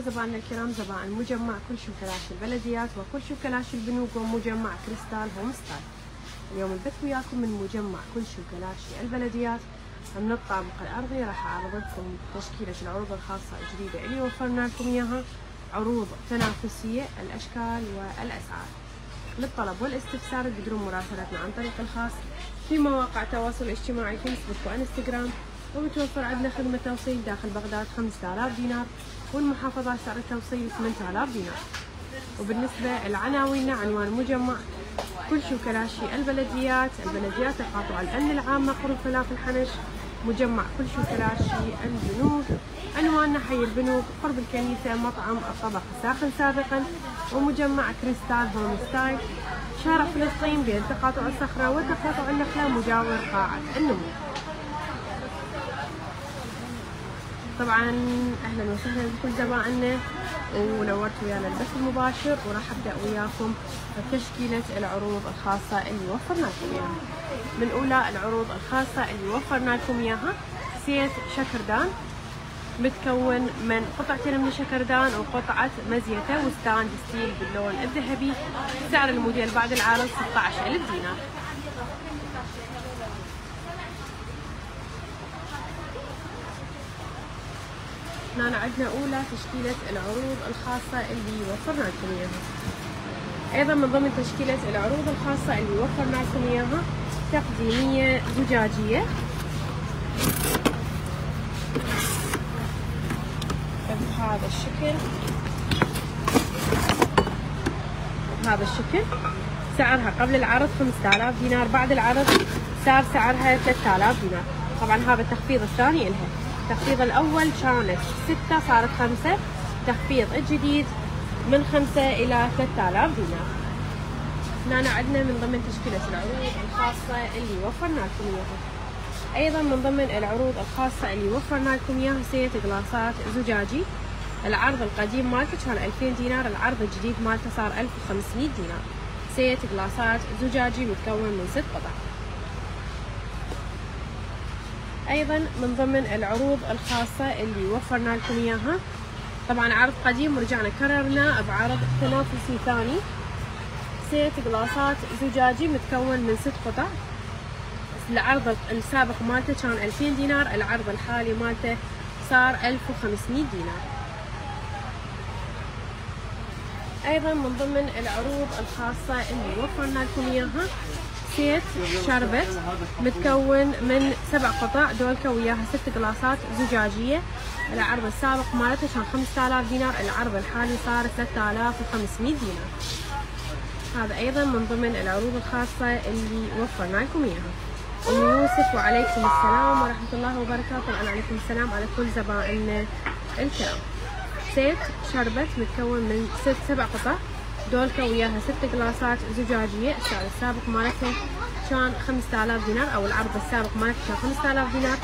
مرحبا زبائننا الكرام زبائن مجمع كلشي وكلاشي البلديات وكلشي وكلاشي البنوك ومجمع Crystal Home Style. اليوم البث وياكم من مجمع كلشي وكلاشي البلديات. من الطابق الارضي راح اعرض لكم تشكيلة العروض الخاصة الجديدة اللي وفرنا لكم إياها. عروض تنافسية الأشكال والأسعار. للطلب والاستفسار تقدرون مراسلتنا عن طريق الخاص في مواقع التواصل الاجتماعي فيسبوك وإنستغرام. ومتوفر عندنا خدمة توصيل داخل بغداد 5000 دينار. والمحافظة سعر التوصيل 8000 دينار. وبالنسبة لعناويننا عنوان مجمع. كلشي وكلاشي البلديات البلديات تقاطع الأمن العامة قرب فلافل الحنش. مجمع كلشي وكلاشي البنوك. عنواننا حي البنوك قرب الكنيسة مطعم الطبق الساخن سابقا. ومجمع Crystal Home Style. شارع فلسطين بين تقاطع الصخرة وتقاطع النخلة مجاور قاعة النمو. طبعا أهلا وسهلا بكل زبائننا ونورت ويانا البث المباشر وراح أبدأ وياكم تشكيلة العروض الخاصة اللي وفرنا لكم إياها. من أولى العروض الخاصة اللي وفرنا لكم إياها set شكردان متكون من قطعتين من الشكردان وقطعة مزيتة و stand steel باللون الذهبي. سعر الموديل بعد العرض 16000 دينار. هنا عندنا أولى تشكيلة العروض الخاصة اللي وفرنا لكم إياها. أيضا من ضمن تشكيلة العروض الخاصة اللي وفرنا لكم إياها تقديمية زجاجية. بهذا الشكل. بهذا الشكل. سعرها قبل العرض 5000 دينار بعد العرض صار سعرها 3000 دينار. طبعا هذا التخفيض الثاني لها التخفيض الأول كانت ستة صارت خمسة تخفيض الجديد من خمسة إلى ثلاثة آلاف دينار. هنا عندنا من ضمن تشكيلة العروض الخاصة اللي وفرنا لكم إياها. أيضا من ضمن العروض الخاصة اللي وفرنا لكم إياها set جلاسات زجاجي. العرض القديم مالته كان 2000 دينار العرض الجديد مالته صار 1500 دينار. set جلاسات زجاجي متكون من ست قطع. أيضا من ضمن العروض الخاصة اللي وفرنا لكم إياها. طبعا عرض قديم ورجعنا كررنا بعرض تنافسي ثاني. سيت جلاسات زجاجي متكون من ست قطع. العرض السابق مالته كان 2000 دينار العرض الحالي مالته صار 1500 دينار. أيضا من ضمن العروض الخاصة اللي وفرنا لكم إياها set شربت متكون من سبع قطع دولكا وياها ست قلاصات زجاجية. العرض السابق مالته كان 5000 دينار العرض الحالي صار 3500 دينار. هذا أيضا من ضمن العروض الخاصة اللي وفرنا لكم إياها. أم يوسف وعليكم السلام ورحمة الله وبركاته. وأنا عليكم السلام على كل زبائننا الكرام. set شربت متكون من ست سبع قطع. دولكا وياها ست جلاسات زجاجية. السعر السابق مالتها كان 5000 دينار أو العرض السابق مالتها كان 5000 دينار.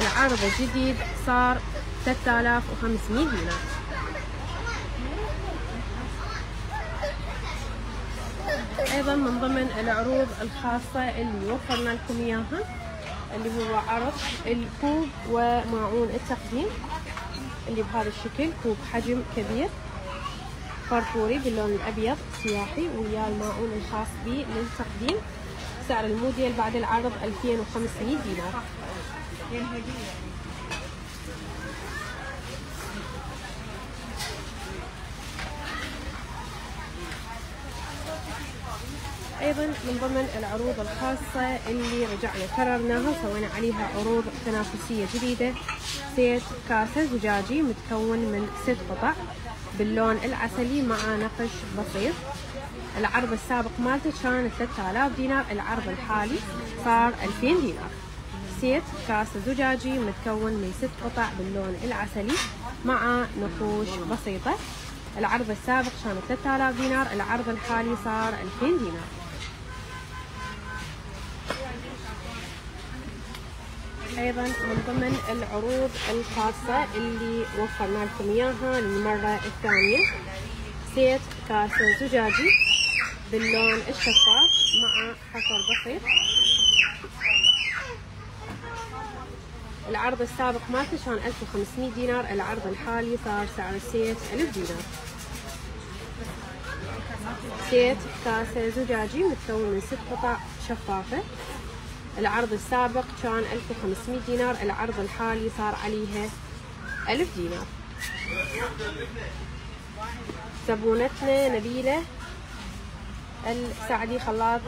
العرض الجديد صار 3500 دينار. أيضا من ضمن العروض الخاصة اللي وفرنا لكم إياها اللي هو عرض الكوب وماعون التقديم اللي بهذا الشكل كوب حجم كبير. فرفوري باللون الأبيض سياحي ويا الماعون الخاص به للتقديم. سعر الموديل بعد العرض 2500 دينار. أيضا من ضمن العروض الخاصة اللي رجعنا كررناها وسوينا عليها عروض تنافسية جديدة. set كاسة زجاجي متكون من ست قطع. باللون العسلي مع نقش بسيط. العرض السابق مالته كان 3000 دينار العرض الحالي صار 2000 دينار. set كاسة زجاجي متكون من ست قطع باللون العسلي مع نقوش بسيطة. العرض السابق كان 3000 دينار العرض الحالي صار 2000 دينار. أيضا من ضمن العروض الخاصة اللي وفرنا لكم إياها للمرة الثانية. set كاسة زجاجي باللون الشفاف مع حفر بسيط. العرض السابق مالته كان 1500 دينار العرض الحالي صار سعر ال set 1000 دينار. set كاسة زجاجي متكون من ست قطع شفافة. العرض السابق كان 1500 دينار العرض الحالي صار عليها 1000 دينار. زبونتنا نبيلة السعدي خلاط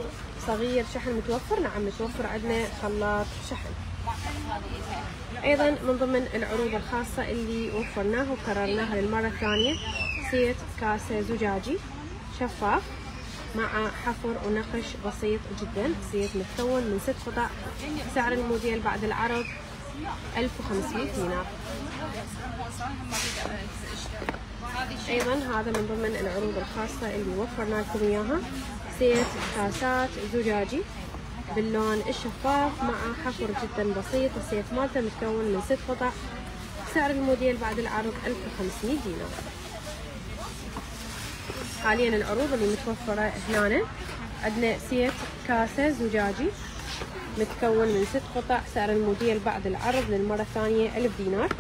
صغير شحن متوفر؟ نعم متوفر عندنا خلاط شحن. أيضا من ضمن العروض الخاصة اللي وفرناها وكررناها للمرة الثانية سيت كاسة زجاجي شفاف. مع حفر ونقش بسيط جدا. set متكون من ست قطع. سعر الموديل بعد العرض 1500 دينار. أيضا هذا من ضمن العروض الخاصة اللي وفرنا لكم إياها. set كاسات زجاجي. باللون الشفاف مع حفر جدا بسيط. ال set مالته متكون من ست قطع. سعر الموديل بعد العرض 1500 دينار. حاليا العروض اللي متوفرة هنا. عندنا set كاسة زجاجي متكون من ست قطع سعر الموديل بعد العرض للمرة الثانية ألف دينار.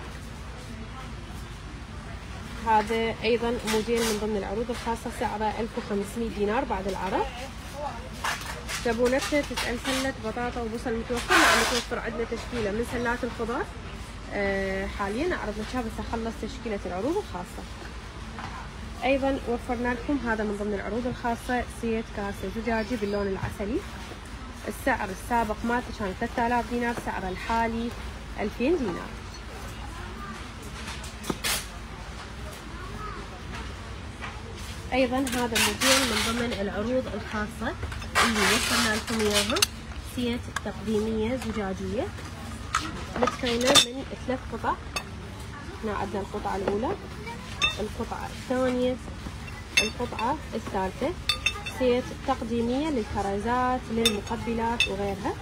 هذا أيضا موديل من ضمن العروض الخاصة سعره 1500 دينار بعد العرض. زبونتنا تسأل سلة بطاطا وبصل متوفر. نعم متوفر عندنا تشكيلة من سلات الخضار. أه حاليا أعرض لك بس أخلص تشكيلة العروض الخاصة. أيضا وفرنا لكم هذا من ضمن العروض الخاصة set كاسة زجاجي باللون العسلي. السعر السابق مالته كان 3000 دينار سعره الحالي 2000 دينار. أيضا هذا الموديل من ضمن العروض الخاصة اللي وصلنا لكم إياها set تقديمية زجاجية. متكونة من ثلاث قطع. هنا عندنا القطعة الأولى. القطعة الثانية القطعة الثالثة set تقديمية للكرزات للمقبلات وغيرها.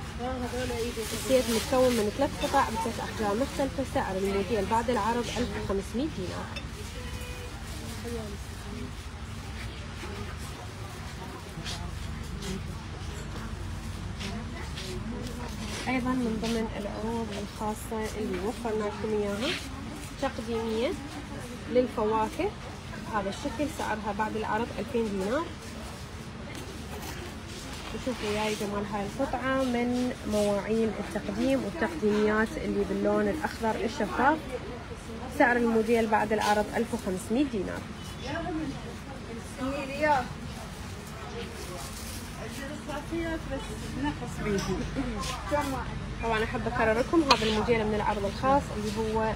ال set متكون من ثلاث قطع بثلاث أحجام مختلفة سعر الموديل بعد العرض 1500 دينار. أيضا من ضمن العروض الخاصة اللي وفرنا لكم إياها تقديمية للفواكه. هذا الشكل سعرها بعد العرض 2000 دينار. وشوفوا وياي جمال هاي القطعة من مواعين التقديم والتقديميات اللي باللون الأخضر الشفاف. سعر الموديل بعد العرض 1500 دينار. طبعا أحب اكرر لكم هذا الموديل من العرض الخاص اللي هو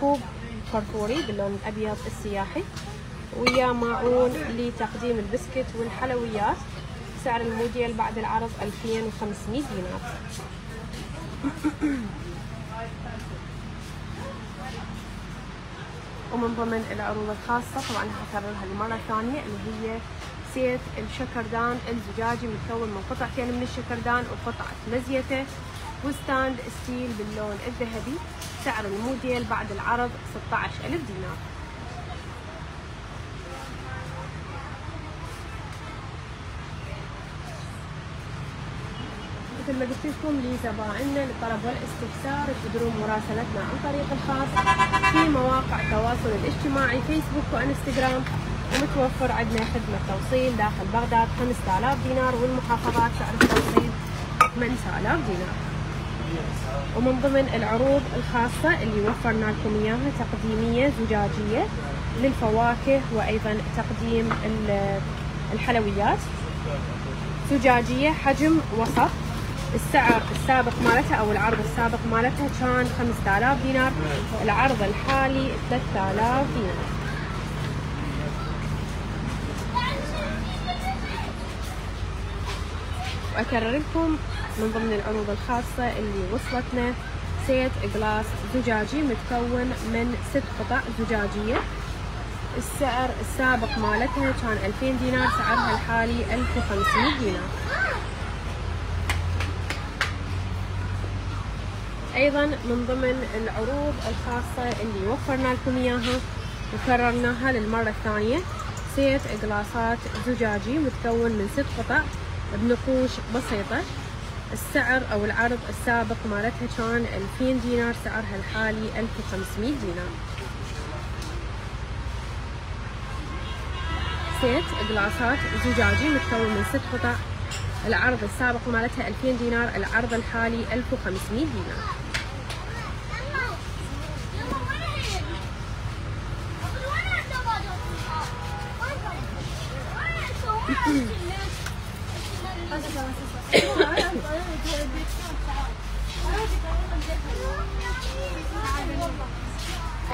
كوب فرفوري باللون الأبيض السياحي ويا ماعون لتقديم البسكت والحلويات. سعر الموديل بعد العرض 2500 دينار. ومن ضمن العروض الخاصة طبعا هكررها المرة الثانية اللي هي set الشكردان الزجاجي متكون من قطعتين من الشكردان وقطعة مزيته. و stand steel باللون الذهبي. سعر الموديل بعد العرض 16000 دينار. مثل ما قلت لكم لزبائننا للطلب والاستفسار تقدرون مراسلتنا عن طريق الخاص في مواقع التواصل الاجتماعي فيسبوك وإنستغرام. ومتوفر عندنا خدمة توصيل داخل بغداد 5000 دينار والمحافظات سعر التوصيل 8000 دينار. ومن ضمن العروض الخاصة اللي وفرنا لكم إياها تقديمية زجاجية للفواكه وأيضا تقديم الحلويات. زجاجية حجم وسط. السعر السابق مالتها أو العرض السابق مالتها كان 5000 دينار. العرض الحالي 3000 دينار. واكرر لكم من ضمن العروض الخاصة اللي وصلتنا set glass زجاجي متكون من ست قطع زجاجية. السعر السابق مالتها كان 2000 دينار سعرها الحالي 1500 دينار. أيضا من ضمن العروض الخاصة اللي وفرنا لكم إياها وكررناها للمرة الثانية set جلاسات زجاجي متكون من ست قطع بنقوش بسيطة. السعر أو العرض السابق مالتها كان 2000 دينار سعرها الحالي 1500 دينار set جلاسات زجاجي متكون من ست قطع العرض السابق مالتها 2000 دينار العرض الحالي 1500 دينار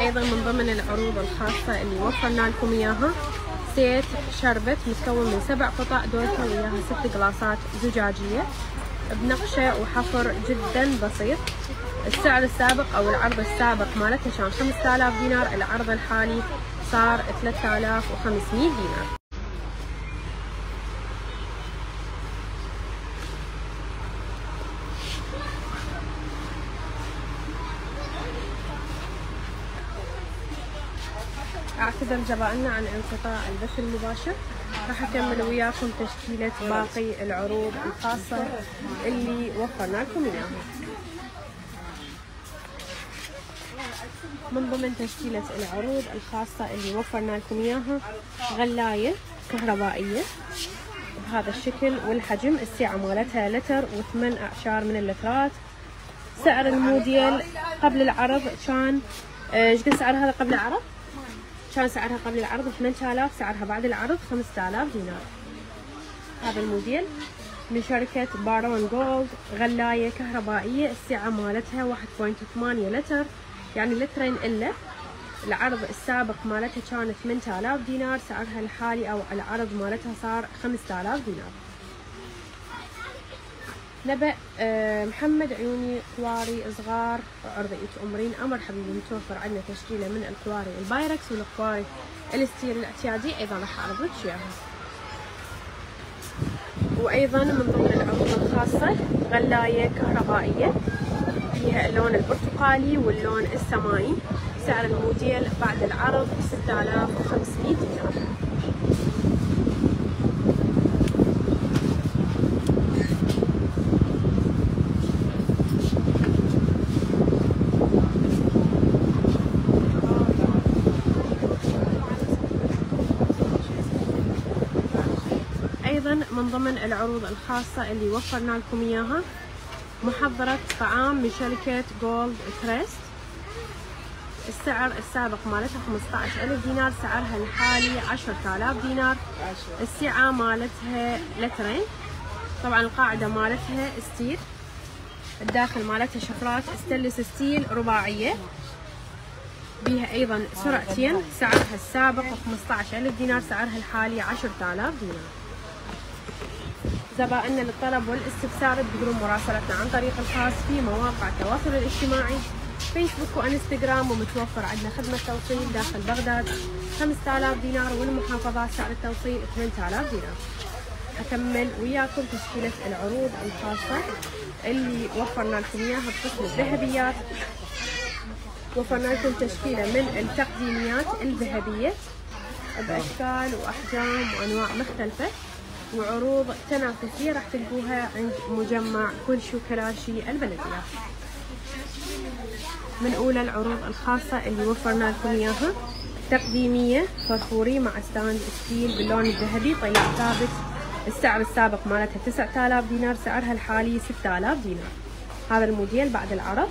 أيضا من ضمن العروض الخاصة اللي وفرنا لكم إياها سيت شربت متكون من سبع قطع دولتها وياها ست جلاسات زجاجية بنقشة وحفر جدا بسيط. السعر السابق أو العرض السابق مالتها كان 5000 دينار العرض الحالي صار 3500 دينار. اعتذر زبائننا عن انقطاع البث المباشر. راح أكمل وياكم تشكيلة باقي العروض الخاصة اللي وفرنا لكم إياها. من ضمن تشكيلة العروض الخاصة اللي وفرنا لكم إياها غلاية كهربائية. بهذا الشكل والحجم السعة مالتها لتر وثمان أعشار من اللترات. سعر الموديل قبل العرض كان إيش سعر هذا قبل العرض؟ كان سعرها قبل العرض 8000 سعرها بعد العرض 5000 دينار. هذا الموديل من شركة بارون جولد غلاية كهربائية السعة مالتها 1.8 لتر يعني لترين إلا. العرض السابق مالتها كان 8000 دينار سعرها الحالي أو العرض مالتها صار 5000 دينار. نبأ آه، محمد عيوني قواري صغار عرضية أمرين أمر حبيبي متوفر عندنا تشكيلة من القواري البايركس والقواري ال steel الاعتيادي أيضا راح أعرض إياها وأيضا من ضمن العروض الخاصة غلاية كهربائية فيها اللون البرتقالي واللون السمائي سعر الموديل بعد العرض 6500 دينار من ضمن العروض الخاصة اللي وفرنا لكم إياها. محضرة طعام من شركة جولد كريست السعر السابق مالتها 15000 دينار سعرها الحالي 10000 دينار. السعة مالتها لترين. طبعا القاعدة مالتها steel. الداخل مالتها شفرات stainless steel رباعية. بيها أيضا سرعتين سعرها السابق 15000 دينار سعرها الحالي 10000 دينار. زبائننا للطلب والاستفسار تقدرون مراسلتنا عن طريق الخاص في مواقع التواصل الاجتماعي فيسبوك وإنستغرام ومتوفر عندنا خدمة توصيل داخل بغداد 5000 دينار والمحافظات سعر التوصيل 8000 دينار. أكمل وياكم تشكيلة العروض الخاصة اللي وفرنا لكم إياها بقسم الذهبيات. وفرنا لكم تشكيلة من التقديميات الذهبية بأشكال وأحجام وأنواع مختلفة. وعروض تنافسية راح تلقوها عند مجمع كلشي وكلاشي البلديات. من أولى العروض الخاصة اللي وفرنا لكم إياها تقديمية فرفوري مع stand steel باللون الذهبي طيب ثابت. السعر السابق مالتها 9000 دينار سعرها الحالي 6000 دينار. هذا الموديل بعد العرض.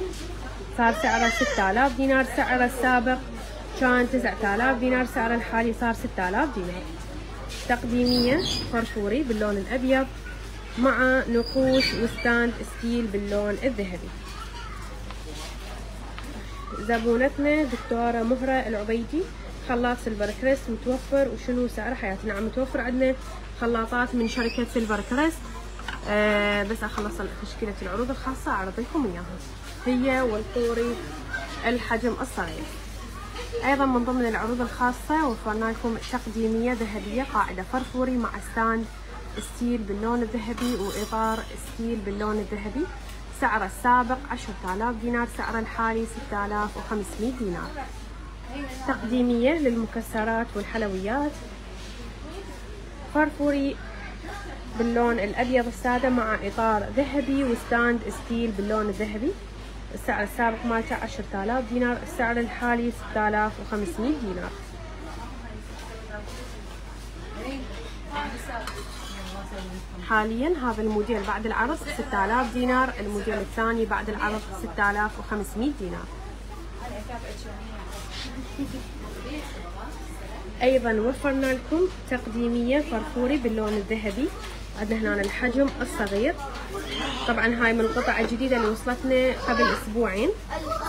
صار سعره 6000 دينار سعره السابق كان 9000 دينار سعره الحالي صار 6000 دينار. تقديمية فرفوري باللون الأبيض مع نقوش و stand steel باللون الذهبي. زبونتنا دكتورة مهرة العبيدي خلاط Silver Crest متوفر وشنو سعر حياتنا؟ نعم متوفر عندنا خلاطات من شركة Silver Crest. آه بس أخلص تشكيلة العروض الخاصة اعرض لكم إياها. هي والقوري الحجم الصغير. أيضا من ضمن العروض الخاصة وفرنا لكم تقديمية ذهبية قاعدة فرفوري مع stand steel باللون الذهبي وإطار steel باللون الذهبي. سعر السابق 10000 دينار سعر الحالي 6500 دينار. تقديمية للمكسرات والحلويات. فرفوري باللون الأبيض السادة مع إطار ذهبي و stand steel باللون الذهبي. السعر السابق مالته 10000 دينار السعر الحالي 6500 دينار. حاليا هذا الموديل بعد العرض 6000 دينار الموديل الثاني بعد العرض 6500 دينار. أيضا وفرنا لكم تقديمية فرفوري باللون الذهبي. عندنا هنا الحجم الصغير. طبعا هاي من القطع الجديدة اللي وصلتنا قبل أسبوعين.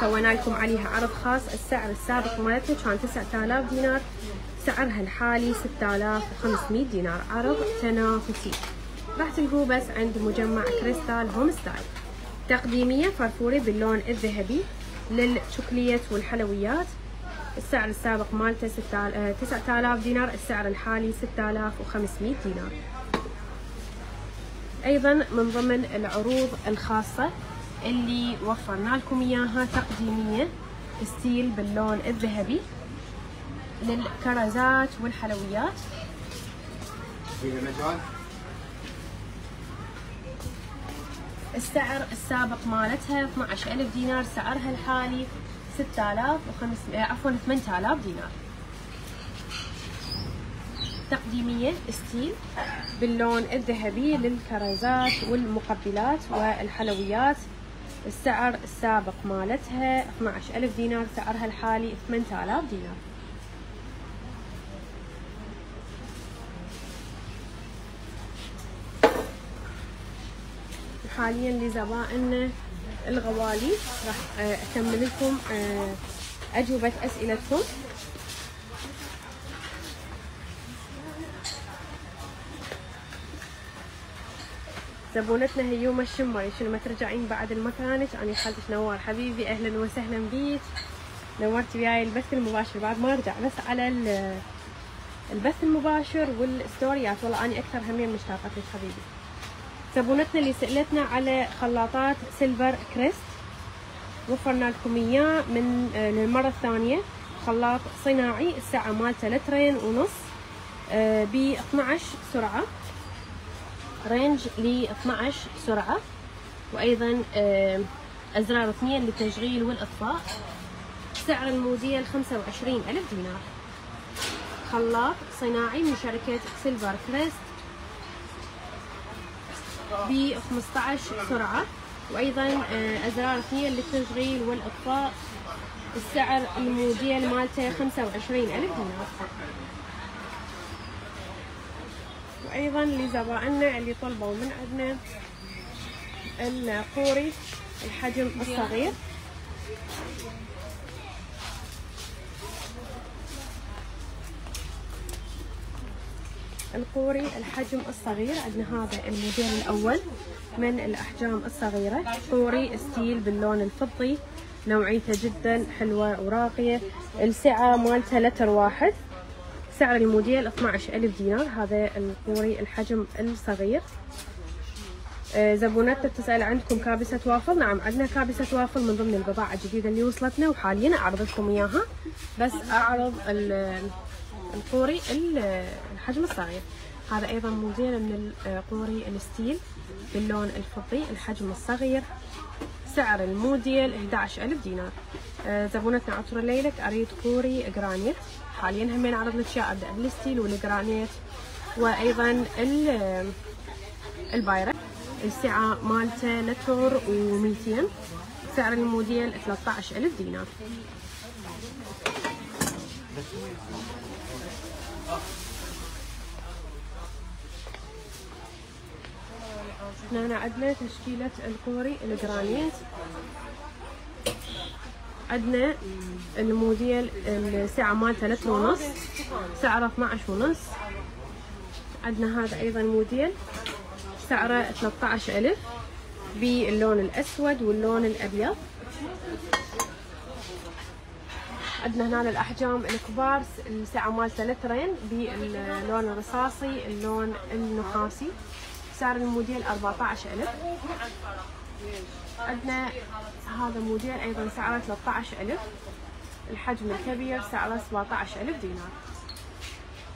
سوينا لكم عليها عرض خاص السعر السابق مالتها كان 9000 دينار. سعرها الحالي 6500 دينار. عرض تنافسي. راح تلقوه بس عند مجمع Crystal Home Style. تقديمية فرفوري باللون الذهبي للشوكليات والحلويات. السعر السابق مالته 9000 دينار. السعر الحالي 6500 دينار. أيضا من ضمن العروض الخاصة اللي وفرنا لكم إياها تقديمية ستيل باللون الذهبي للكرزات والحلويات. السعر السابق مالتها 12000 دينار سعرها الحالي 6500 عفوا 8000 دينار. تقديمية ستيل باللون الذهبي للكرزات والمقبلات والحلويات. السعر السابق مالتها 12000 دينار سعرها الحالي 8000 دينار. حاليا لزبائن الغوالي راح أكمل لكم آه، أجوبة أسئلتكم. زبونتنا هيومة الشمري شنو ما ترجعين بعد لمكانك أنا خالتك نوار. حبيبي أهلا وسهلا بيك. نورت وياي البث المباشر. بعد ما أرجع بس على البث المباشر والستوريات. والله أني أكثر همين مشتاقة لك حبيبي. زبونتنا اللي سألتنا على خلاطات Silver Crest وفرنا لكم إياه من آه، للمرة الثانية. خلاط صناعي السعه مالته لترين ونص آه، ب 12 سرعة. range ل 12 سرعة وأيضا أزرار اثنين للتشغيل والإطفاء. سعر الموديل 25 ألف دينار. خلاط صناعي من شركة Silver Crest ب 15 سرعة. وأيضا آه، أزرار اثنين للتشغيل والإطفاء. السعر الموديل مالته 25 ألف دينار. وأيضا لزبائننا اللي طلبوا من عندنا القوري الحجم الصغير. القوري الحجم الصغير عندنا هذا الموديل الأول من الأحجام الصغيرة. قوري steel باللون الفضي نوعيته جدا حلوة وراقية. السعة مالته لتر واحد. سعر الموديل 12000 دينار. هذا القوري الحجم الصغير. آه، زبونتنا بتسأل عندكم كابسة وافل. نعم عندنا كابسة وافل من ضمن البضاعة الجديدة اللي وصلتنا وحاليا أعرض لكم إياها. بس أعرض القوري الحجم الصغير. هذا أيضا موديل من القوري ال steel باللون الفضي. الحجم الصغير سعر الموديل 11000 دينار. آه، زبونتنا عطر ليلك أريد قوري جرانيت حاليا همين عرض اياه أبدأ بال steel وال granite وأيضا البايركس السعة مالته لتر و200 سعر الموديل 13000 دينار. هنا عندنا تشكيلة القوري الجرانيت. عندنا الموديل السعة مالته لتر ونص سعرة 12 ونص. عندنا هذا أيضا موديل سعره 13000 باللون الأسود واللون الأبيض. عندنا هنا الاحجام الكبار السعه مالته لترين باللون الرصاصي اللون النحاسي. سعر الموديل 14000 عندنا هذا موديل أيضا سعره 13000 الحجم الكبير سعره 17000 دينار.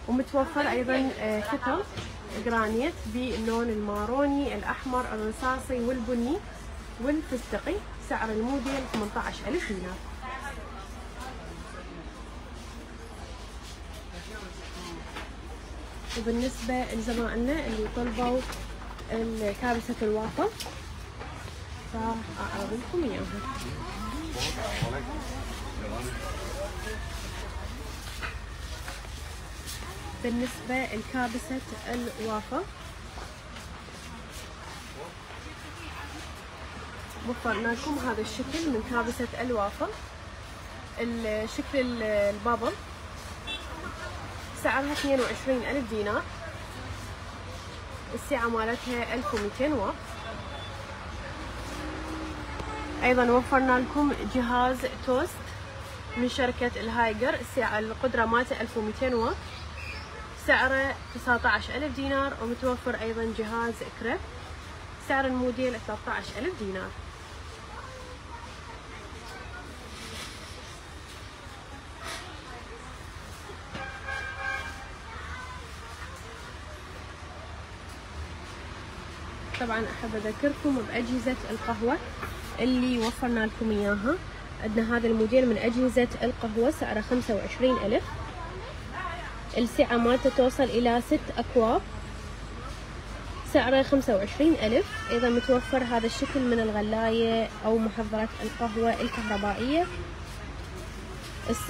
ومتوفر أيضا آه، كتل جرانيت باللون الماروني الأحمر الرصاصي والبني والفستقي. سعر الموديل 18000 دينار. وبالنسبة لزمائلنا اللي طلبوا كابسة الوافة فأعرض لكم إياها بالنسبة لكابسة الوافة. وفرنا لكم هذا الشكل من كابسة الوافة. الشكل البابل. سعرها 22 ألف دينار. السعة مالتها 1200 واط. أيضا وفرنا لكم جهاز توست من شركة ال Haeger السعة القدرة مالته 1200 واط سعره 19000 دينار ومتوفر أيضا جهاز crepe سعر الموديل 13000 دينار. طبعا أحب أذكركم بأجهزة القهوة. اللي وفرنا لكم إياها. عندنا هذا الموديل من أجهزة القهوة سعره 25000 السعة مالته توصل إلى 6 أكواب سعره 25000 أيضا متوفر هذا الشكل من الغلاية أو محضرات القهوة الكهربائية.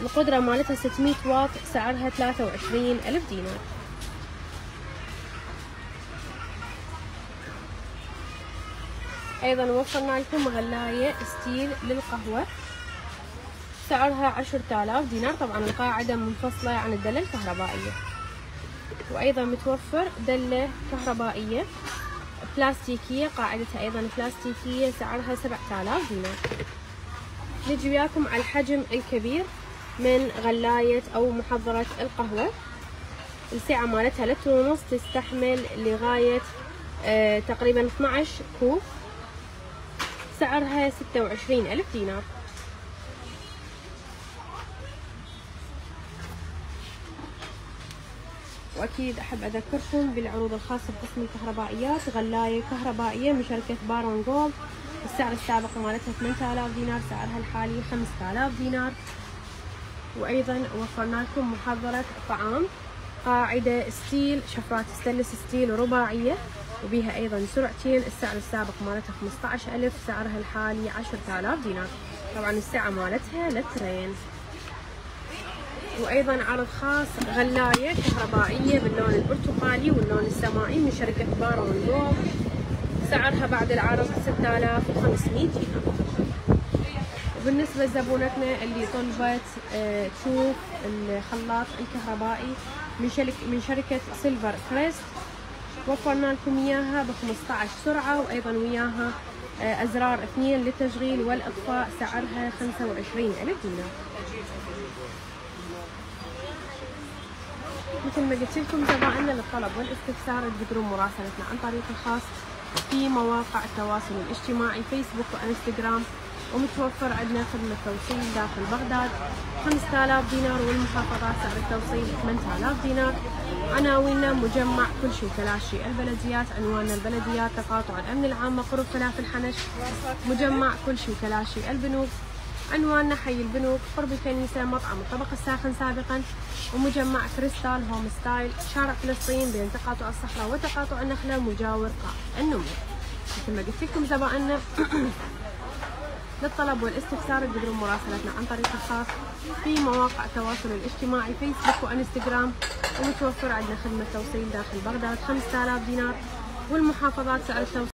القدرة مالتها 600 واط سعرها 23000 دينار. أيضا وفرنا لكم غلاية ستيل للقهوة. سعرها عشرة آلاف دينار. طبعا القاعدة منفصلة عن الدلة الكهربائية. وأيضا متوفر دلة كهربائية بلاستيكية قاعدتها أيضا بلاستيكية سعرها سبعة آلاف دينار. نجي وياكم على الحجم الكبير من غلاية أو محضرة القهوة. السعة مالتها لتر ونص تستحمل لغاية آه تقريبا 12 كوب. سعرها ستة وعشرين ألف دينار. وأكيد أحب أذكركم بالعروض الخاصة بقسم الكهربائيات غلاية كهربائية من شركة بارون جولد. السعر السابق مالتها 8000 دينار سعرها الحالي 5000 دينار. وأيضا وفرنا لكم محضرة طعام قاعدة steel شفرات stainless steel رباعية. وبيها أيضا سرعتين السعر السابق مالتها 15000 سعرها الحالي 10000 دينار. طبعا السعة مالتها لترين. وأيضا عرض خاص غلاية كهربائية باللون البرتقالي واللون السمائي من شركة Baron Gold سعرها بعد العرض 6500 دينار. وبالنسبة لزبونتنا اللي طلبت آه، تشوف الخلاط الكهربائي من شركة سيلفر كريست. وفرنا لكم إياها ب 15 سرعة وأيضا وياها آه، أزرار اثنين للتشغيل والإطفاء سعرها 25 ألف دينار. مثل ما قلت لكم زبائننا للطلب والاستفسار تقدرون مراسلتنا عن طريق الخاص في مواقع التواصل الاجتماعي فيسبوك وإنستغرام. ومتوفر عندنا خدمة توصيل داخل بغداد. 5000 دينار والمحافظات سعر التوصيل 8000 دينار. عناويننا مجمع كلشي وكلاشي البلديات عنواننا البلديات تقاطع الأمن العام قرب فلافل حنش مجمع كلشي وكلاشي البنوك عنواننا حي البنوك قرب الكنيسة مطعم الطبق الساخن سابقا. ومجمع Crystal Home Style. شارع فلسطين بين تقاطع الصحراء وتقاطع النخلة مجاور قاع النمو. مثل ما قلت لكم زبائننا للطلب والاستفسار تقدرون مراسلتنا عن طريق الخاص في مواقع التواصل الاجتماعي فيسبوك وانستغرام ومتوفر عندنا خدمة توصيل داخل بغداد 5000 دينار والمحافظات سعر التوصيل